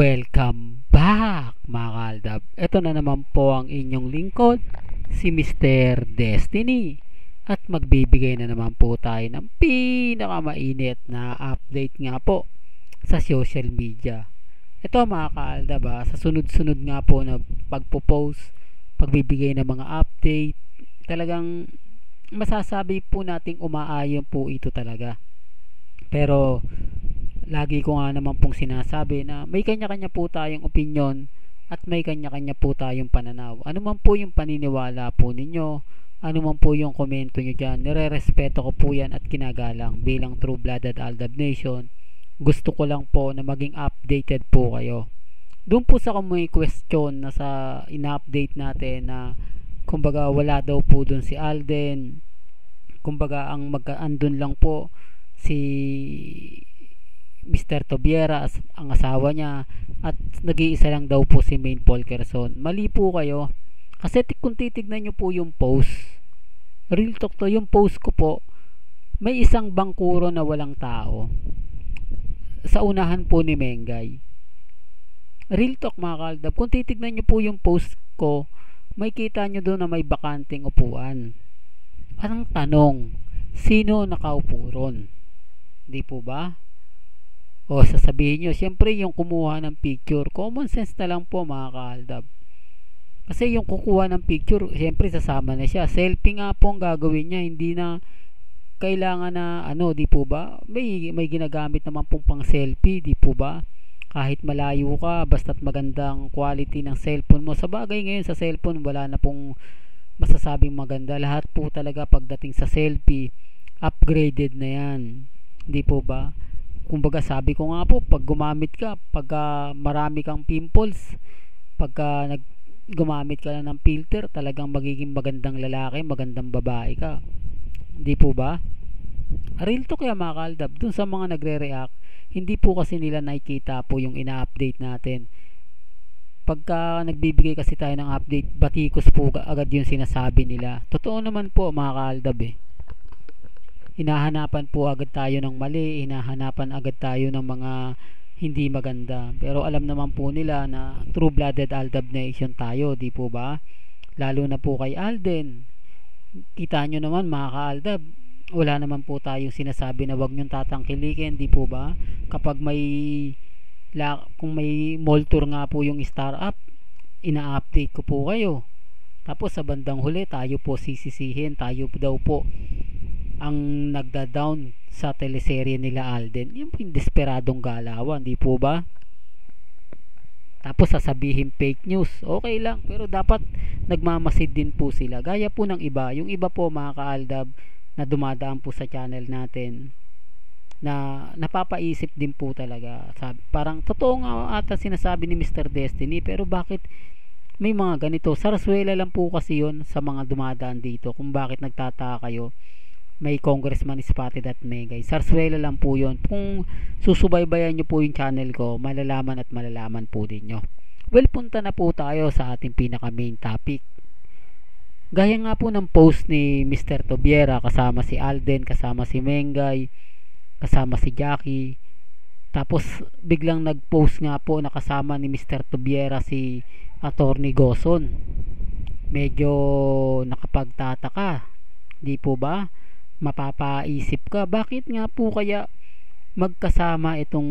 Welcome back mga kaldab. Ito na naman po ang inyong lingkod, si Mr. Destiny. At magbibigay na naman po tayo ng pinakamainit na update nga po sa social media. Ito mga kaldab ha, sa sunod-sunod nga po na pagpo-post, pagbibigay ng mga update, talagang masasabi po nating umaayon po ito talaga. Pero lagi ko nga naman pong sinasabi na may kanya-kanya po tayong opinion at may kanya-kanya po tayong pananaw. Ano man po yung paniniwala po ninyo, ano man po yung komento nyo dyan, nire-respeto ko po yan at kinagalang bilang true-blooded Aldab Nation. Gusto ko lang po na maging updated po kayo. Doon po sa may question na sa ina-update natin na kumbaga wala daw po doon si Alden, kumbaga ang magka-andun lang po si Mr. Tobiera as, ang asawa niya at nag-iisa lang daw po si Main Polkerson. Mali po kayo. Kasi kung titignan nyo po yung post, real talk to, yung post ko po, may isang bangkuro na walang tao sa unahan po ni Mengay. Real talk mga kaldab, kung titignan nyo po yung post ko, may kita nyo doon na may bakanting upuan. Anong tanong, sino nakaupo ron? Di po ba? O sasabihin nyo, siyempre yung kumuha ng picture, common sense na lang po mga kaaldab. Kasi yung kukuha ng picture, siyempre sasama na siya. Selfie nga po ang gagawin niya, hindi na kailangan na ano, di po ba? May may ginagamit naman pong pang selfie, di po ba? Kahit malayo ka, basta't magandang quality ng cellphone mo. Sa bagay ngayon sa cellphone, wala na pong masasabing maganda. Lahat po talaga pagdating sa selfie, upgraded na yan. Di po ba? Kumbaga sabi ko nga po pag gumamit ka pagka marami kang pimples pagka nag gumamit ka lang ng filter talagang magiging magandang lalaki magandang babae ka. Hindi po ba? Real to kaya mga kaldab. Dun sa mga nagre-react hindi po kasi nila nakikita po yung ina-update natin. Pagka nagbibigay kasi tayo ng update batikos po agad yung sinasabi nila. Totoo naman po mga kaldab eh hinahanapan po agad tayo ng mali, hinahanapan agad tayo ng mga hindi maganda. Pero alam naman po nila na true-blooded Aldab Nation tayo, di po ba? Lalo na po kay Alden. Kita nyo naman mga ka-Aldab, wala naman po tayong sinasabi na wag nyong tatangkilikin, di po ba? Kapag may la, kung may mall tour nga po yung startup, ina-update ko po kayo. Tapos sa bandang huli, tayo po sisisihin, tayo daw po ang nagda-down sa teleserye nila Alden yung desperadong galawan di po ba? Tapos sasabihin fake news okay lang pero dapat nagmamasid din po sila. Gaya po ng iba yung iba po mga kaaldab na dumadaan po sa channel natin na napapaisip din po talaga. Sabi, parang totoo nga ata sinasabi ni Mr. Destiny pero bakit may mga ganito? Saraswela lang po kasi yon sa mga dumadaan dito kung bakit nagtataka kayo may congressman spotted at Megay. Sarswela lang po yon. Kung susubaybayan nyo po yung channel ko, malalaman at malalaman po din nyo. Well, punta na po tayo sa ating pinaka main topic. Gaya nga po ng post ni Mr. Tobiera kasama si Alden, kasama si Mengay, kasama si Jackie. Tapos biglang nag-post nga po na kasama ni Mr. Tobiera si Attorney Goson. Medyo nakapagtataka. Di po ba? Mapapaisip ka bakit nga po kaya magkasama itong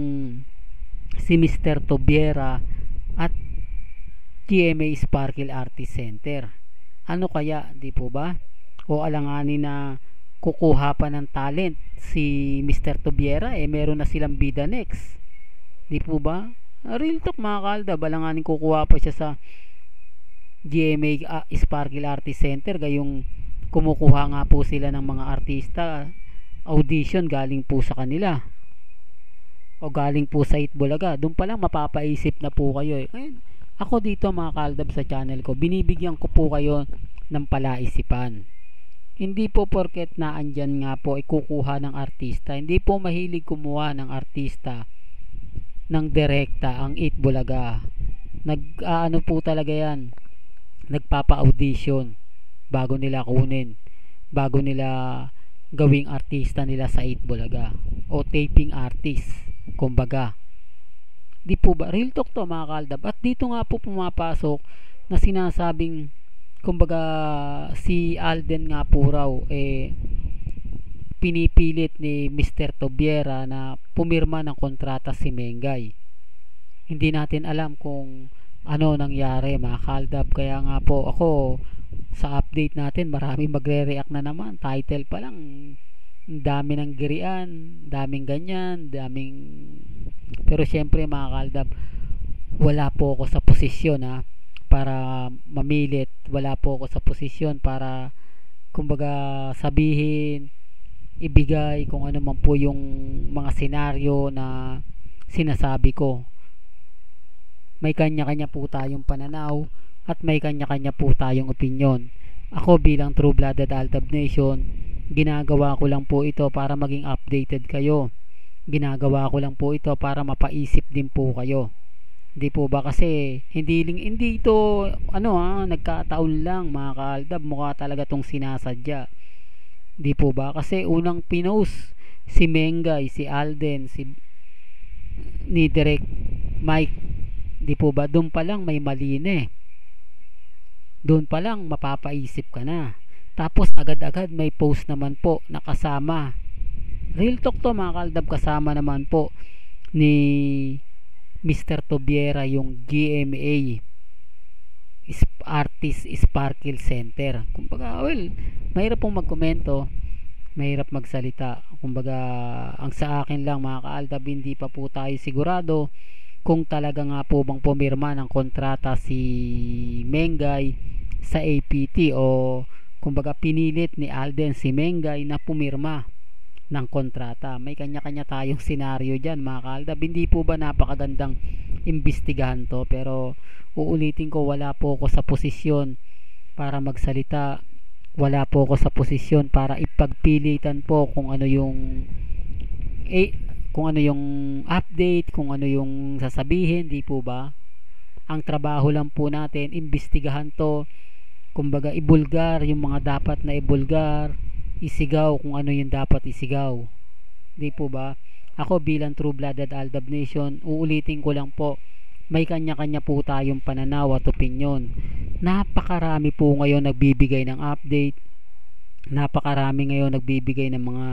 si Mr. Tobiera at GMA Sparkle Artist Center ano kaya di po ba o alanganin na kukuha pa ng talent si Mr. Tobiera eh meron na silang bida next di po ba real talk mga kalda balanganin kukuha pa siya sa GMA uh, Sparkle Artist Center gayong kumukuha nga po sila ng mga artista audition galing po sa kanila. O galing po sa Itbulaga. Doon pa lang mapapaisip na po kayo eh. ako dito mga kaldab sa channel ko binibigyan ko po kayo ng palaisipan. Hindi po porket na andyan nga po ikukuha ng artista hindi po mahilig kumuha ng artista ng direkta ang Itbulaga. Nag aano po talaga yan nagpapa-audition bago nila kunin bago nila gawing artista nila sa 8 Bulaga o taping artist kumbaga Di po ba? Real talk to mga kaaldab. At dito nga po pumapasok na sinasabing kumbaga si Alden nga po raw eh pinipilit ni Mr. Tobiera na pumirma ng kontrata si Mengay. Hindi natin alam kung ano nangyari mga kaldab kaya nga po ako sa update natin marami magre-react na naman. Title pa lang. Dami ng girian daming ganyan daming pero syempre mga kaldab wala po ako sa posisyon ha para mamilit. Wala po ako sa posisyon para kumbaga sabihin ibigay kung ano man po yung mga senaryo na sinasabi ko. May kanya-kanya po tayong pananaw at may kanya-kanya po tayong opinion ako bilang True Blooded Aldab Nation ginagawa ko lang po ito para maging updated kayo ginagawa ko lang po ito para mapaisip din po kayo Di po ba kasi hindi hindi ito ano ha, nagkataon lang mga kaaldab, mukha talaga tong sinasadya. Di po ba? Kasi unang pinost si Mengay, si Alden, si ni Direk Mike. Di po ba? Doon pa lang may mali na eh. Doon pa lang mapapaisip ka na. Tapos agad-agad may post naman po nakasama. Real talk to mga kaldab kasama naman po ni Mr. Tobiera yung GMA Artist Sparkle Center. Kumbaga, well, mahirap pong magkomento, mahirap magsalita. Kumbaga, ang sa akin lang mga kaaldab, hindi pa po tayo sigurado kung talaga nga po bang pumirma ng kontrata si Mengay sa APT o kumbaga pinilit ni Alden si Mengay na pumirma ng kontrata. May kanya-kanya tayong senaryo dyan mga kaaldab. Hindi po ba napakagandang imbestigahan to pero uulitin ko wala po ako sa posisyon para magsalita. Wala po ako sa posisyon para ipagpilitan po kung ano yung eh, kung ano yung update, kung ano yung sasabihin, di po ba? Ang trabaho lang po natin, imbestigahan to, kumbaga ibulgar yung mga dapat na ibulgar, isigaw kung ano yung dapat isigaw. Di po ba? Ako bilang true-blooded Aldab Nation, uulitin ko lang po, may kanya-kanya po tayong pananaw at opinion. Napakarami po ngayon nagbibigay ng update. Napakarami ngayon nagbibigay ng mga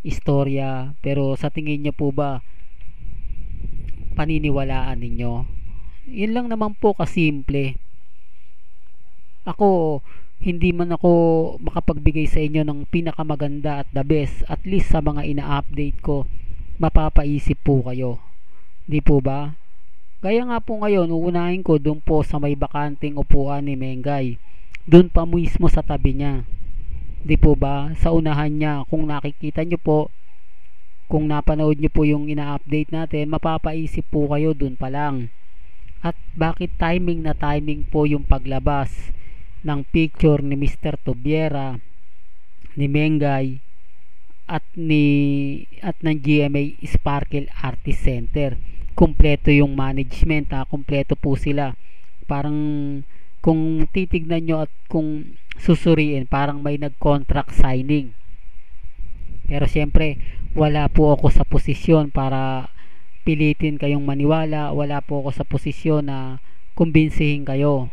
istorya. Pero sa tingin nyo po ba, paniniwalaan ninyo? Yun lang naman po kasimple. Ako, hindi man ako makapagbigay sa inyo ng pinakamaganda at the best at least sa mga ina-update ko mapapaisip po kayo. Di po ba? Gaya nga po ngayon uunahin ko doon po sa may bakanting upuan ni Mengay. Doon pa mismo sa tabi niya. Di po ba? Sa unahan niya kung nakikita nyo po kung napanood nyo po yung ina-update natin mapapaisip po kayo doon pa lang. At bakit timing na timing po yung paglabas ng picture ni Mr. Tobiera ni Mengay at ni at ng GMA Sparkle Artist Center. Kumpleto yung management ha? Kumpleto po sila. Parang kung titignan nyo at kung susuriin parang may nag contract signing. Pero syempre wala po ako sa posisyon para pilitin kayong maniwala. Wala po ako sa posisyon na kumbinsihin kayo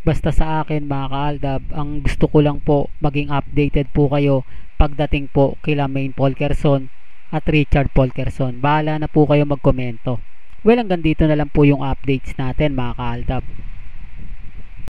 Basta sa akin mga kaaldab, ang gusto ko lang po maging updated po kayo pagdating po kila Main Polkerson at Richard Polkerson. Bahala na po kayo magkomento. Well, hanggang dito na lang po yung updates natin mga kaaldab.